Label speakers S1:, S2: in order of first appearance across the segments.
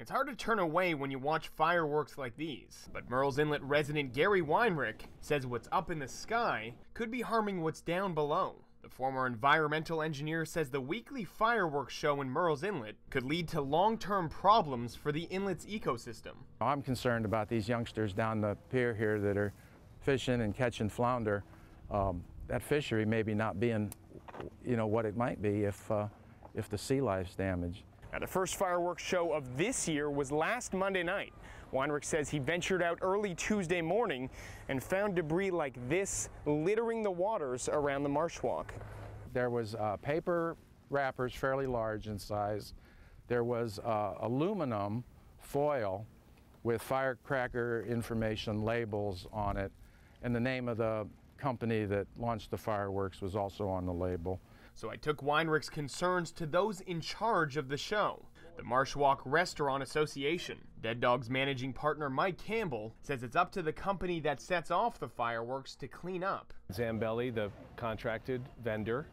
S1: It's hard to turn away when you watch fireworks like these, but Murrells Inlet resident Gary Weinrich says what's up in the sky could be harming what's down below. The former environmental engineer says the weekly fireworks show in Murrells Inlet could lead to long-term problems for the inlet's ecosystem.
S2: I'm concerned about these youngsters down the pier here that are fishing and catching flounder. Um, that fishery maybe not being, you know, what it might be if, uh, if the sea life's damaged.
S1: Now, the first fireworks show of this year was last Monday night. Weinrich says he ventured out early Tuesday morning and found debris like this littering the waters around the marsh walk.
S2: There was uh, paper wrappers fairly large in size. There was uh, aluminum foil with firecracker information labels on it, and the name of the company that launched the fireworks was also on the label.
S1: So I took Weinrich's concerns to those in charge of the show, the Marshwalk Restaurant Association. Dead Dog's managing partner Mike Campbell says it's up to the company that sets off the fireworks to clean up.
S3: Zambelli, the contracted vendor,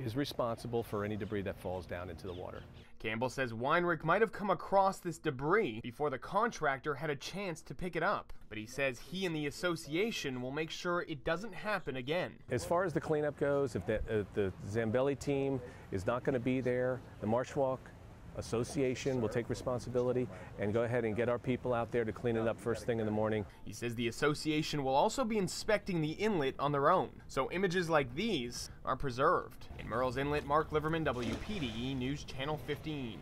S3: is responsible for any debris that falls down into the water.
S1: Campbell says Weinrich might have come across this debris before the contractor had a chance to pick it up, but he says he and the association will make sure it doesn't happen again.
S3: As far as the cleanup goes, if the, if the Zambelli team is not going to be there, the Marsh Walk Association will take responsibility and go ahead and get our people out there to clean it up first thing in the morning.
S1: He says the association will also be inspecting the inlet on their own, so images like these are preserved. In Murrells Inlet, Mark Liverman, WPDE News Channel 15.